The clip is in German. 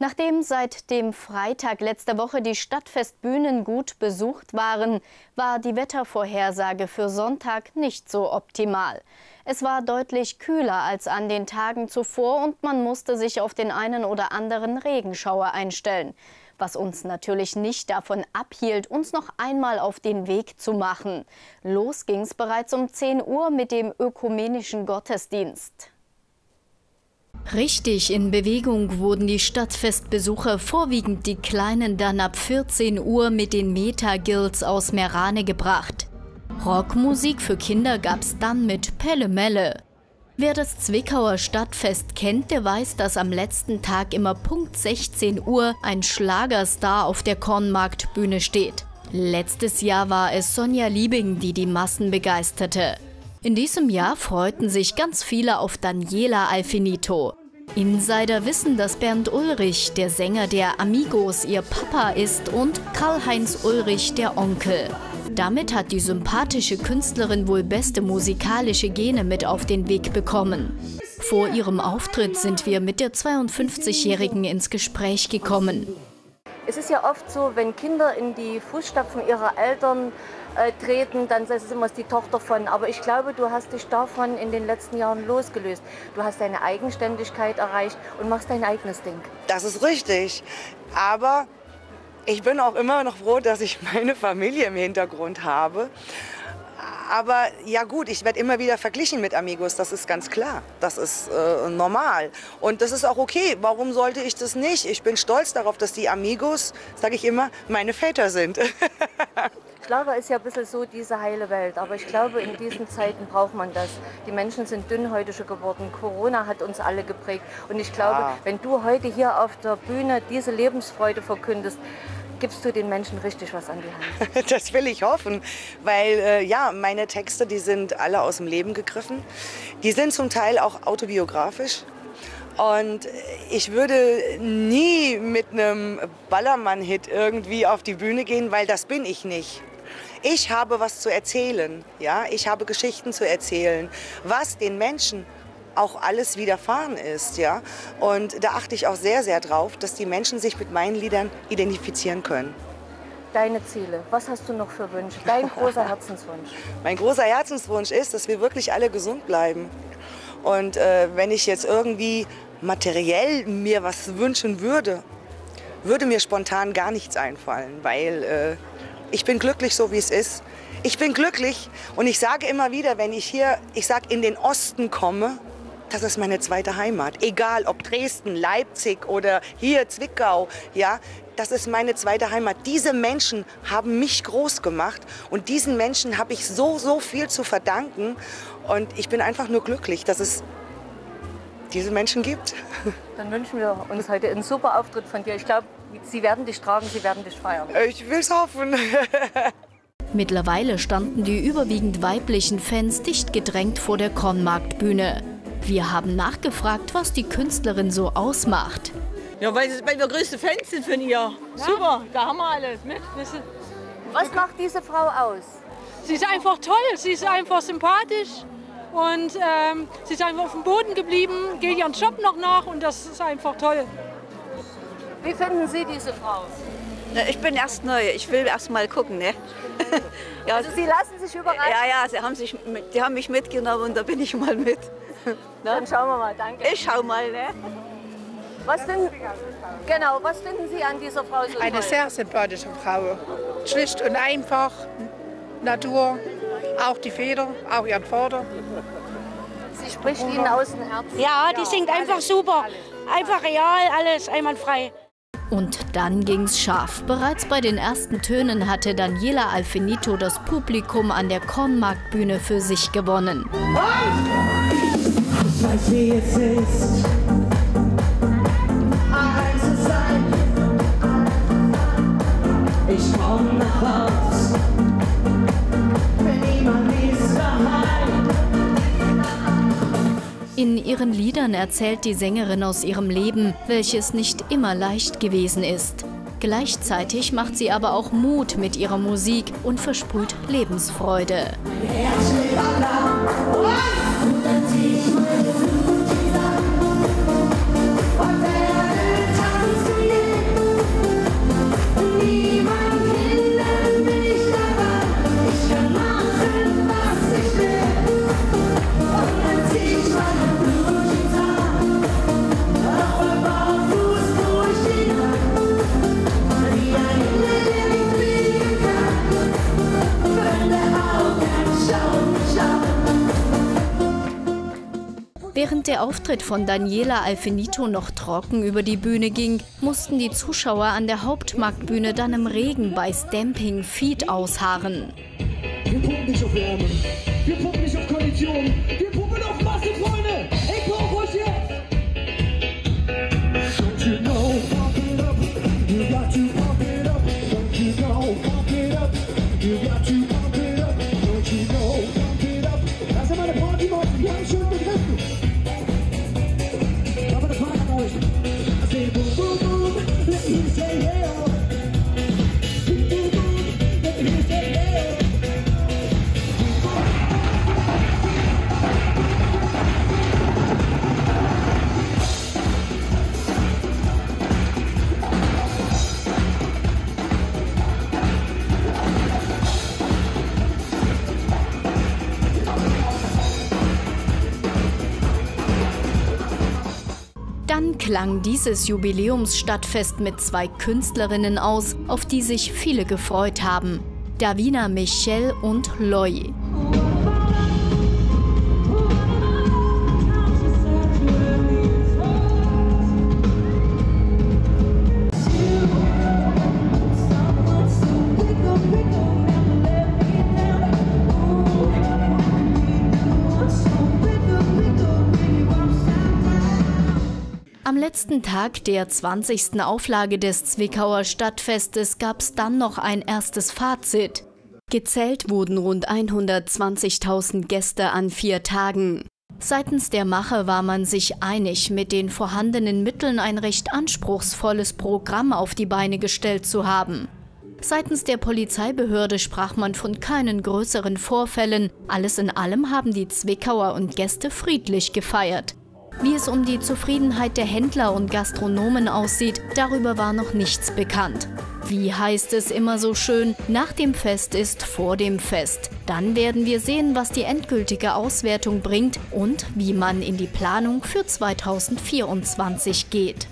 Nachdem seit dem Freitag letzter Woche die Stadtfestbühnen gut besucht waren, war die Wettervorhersage für Sonntag nicht so optimal. Es war deutlich kühler als an den Tagen zuvor und man musste sich auf den einen oder anderen Regenschauer einstellen. Was uns natürlich nicht davon abhielt, uns noch einmal auf den Weg zu machen. Los ging's bereits um 10 Uhr mit dem ökumenischen Gottesdienst. Richtig in Bewegung wurden die Stadtfestbesucher, vorwiegend die Kleinen, dann ab 14 Uhr mit den Meta-Guilds aus Merane gebracht. Rockmusik für Kinder gab's dann mit Pelle Melle. Wer das Zwickauer Stadtfest kennt, der weiß, dass am letzten Tag immer Punkt 16 Uhr ein Schlagerstar auf der Kornmarktbühne steht. Letztes Jahr war es Sonja Liebing, die die Massen begeisterte. In diesem Jahr freuten sich ganz viele auf Daniela Alfinito. Insider wissen, dass Bernd Ulrich, der Sänger der Amigos, ihr Papa ist und Karl-Heinz Ulrich der Onkel. Damit hat die sympathische Künstlerin wohl beste musikalische Gene mit auf den Weg bekommen. Vor ihrem Auftritt sind wir mit der 52-Jährigen ins Gespräch gekommen. Es ist ja oft so, wenn Kinder in die Fußstapfen ihrer Eltern äh, treten, dann ist es immer die Tochter von. Aber ich glaube, du hast dich davon in den letzten Jahren losgelöst. Du hast deine Eigenständigkeit erreicht und machst dein eigenes Ding. Das ist richtig. Aber ich bin auch immer noch froh, dass ich meine Familie im Hintergrund habe. Aber ja gut, ich werde immer wieder verglichen mit Amigos, das ist ganz klar. Das ist äh, normal. Und das ist auch okay. Warum sollte ich das nicht? Ich bin stolz darauf, dass die Amigos, sage ich immer, meine Väter sind. Schlager ist ja ein bisschen so diese heile Welt, aber ich glaube, in diesen Zeiten braucht man das. Die Menschen sind dünnhäutiger geworden. Corona hat uns alle geprägt. Und ich glaube, ja. wenn du heute hier auf der Bühne diese Lebensfreude verkündest, gibst du den Menschen richtig was an die Hand. Das will ich hoffen, weil äh, ja, meine Texte, die sind alle aus dem Leben gegriffen. Die sind zum Teil auch autobiografisch. Und ich würde nie mit einem Ballermann-Hit irgendwie auf die Bühne gehen, weil das bin ich nicht. Ich habe was zu erzählen, ja, ich habe Geschichten zu erzählen, was den Menschen auch alles widerfahren ist. Ja? Und da achte ich auch sehr, sehr drauf, dass die Menschen sich mit meinen Liedern identifizieren können. Deine Ziele, was hast du noch für Wünsche? Dein großer Herzenswunsch? mein großer Herzenswunsch ist, dass wir wirklich alle gesund bleiben. Und äh, wenn ich jetzt irgendwie materiell mir was wünschen würde, würde mir spontan gar nichts einfallen, weil äh, ich bin glücklich so, wie es ist. Ich bin glücklich und ich sage immer wieder, wenn ich hier, ich sage, in den Osten komme, das ist meine zweite Heimat. Egal ob Dresden, Leipzig oder hier Zwickau, ja, das ist meine zweite Heimat. Diese Menschen haben mich groß gemacht und diesen Menschen habe ich so, so viel zu verdanken. Und ich bin einfach nur glücklich, dass es diese Menschen gibt. Dann wünschen wir uns heute einen super Auftritt von dir. Ich glaube, Sie werden dich tragen, Sie werden dich feiern. Ich will es hoffen. Mittlerweile standen die überwiegend weiblichen Fans dicht gedrängt vor der Kornmarktbühne. Wir haben nachgefragt, was die Künstlerin so ausmacht. Ja, weil, weil wir größte Fans sind von ihr. Ja? Super, da haben wir alles. Mit. Was macht diese Frau aus? Sie ist einfach toll, sie ist einfach sympathisch und ähm, sie ist einfach auf dem Boden geblieben, geht ihren Job noch nach und das ist einfach toll. Wie finden Sie diese Frau? Ich bin erst neu, ich will erst mal gucken. Ne? ja, also Sie lassen sich überraschen? Ja, ja, sie haben, sich, die haben mich mitgenommen und da bin ich mal mit. Dann schauen wir mal, danke. Ich schau mal, ne? Was finden, genau, was finden Sie an dieser Frau so Eine toll? sehr sympathische Frau. Schlicht und einfach, Natur, auch die Feder, auch ihren Vater. Sie spricht Ihnen aus dem Herzen. Ja, die singt einfach super. Einfach real, alles einwandfrei. Und dann ging's scharf. Bereits bei den ersten Tönen hatte Daniela Alfinito das Publikum an der Kornmarktbühne für sich gewonnen. Ich weiß, wie es ist, allein. Ich komm nach Haus, wenn niemand ist daheim. In ihren Liedern erzählt die Sängerin aus ihrem Leben, welches nicht immer leicht gewesen ist. Gleichzeitig macht sie aber auch Mut mit ihrer Musik und versprüht Lebensfreude. Mein der Auftritt von Daniela Alfinito noch trocken über die Bühne ging, mussten die Zuschauer an der Hauptmarktbühne dann im Regen bei Stamping Feet ausharren. Wir pumpen nicht auf Wärme, wir pumpen nicht auf Konditionen, wir pumpen auf Masse, Dann klang dieses Jubiläumsstadtfest mit zwei Künstlerinnen aus, auf die sich viele gefreut haben. Davina Michel und Loy. Letzten Tag der 20. Auflage des Zwickauer Stadtfestes gab es dann noch ein erstes Fazit. Gezählt wurden rund 120.000 Gäste an vier Tagen. Seitens der Macher war man sich einig, mit den vorhandenen Mitteln ein recht anspruchsvolles Programm auf die Beine gestellt zu haben. Seitens der Polizeibehörde sprach man von keinen größeren Vorfällen. Alles in allem haben die Zwickauer und Gäste friedlich gefeiert. Wie es um die Zufriedenheit der Händler und Gastronomen aussieht, darüber war noch nichts bekannt. Wie heißt es immer so schön, nach dem Fest ist vor dem Fest. Dann werden wir sehen, was die endgültige Auswertung bringt und wie man in die Planung für 2024 geht.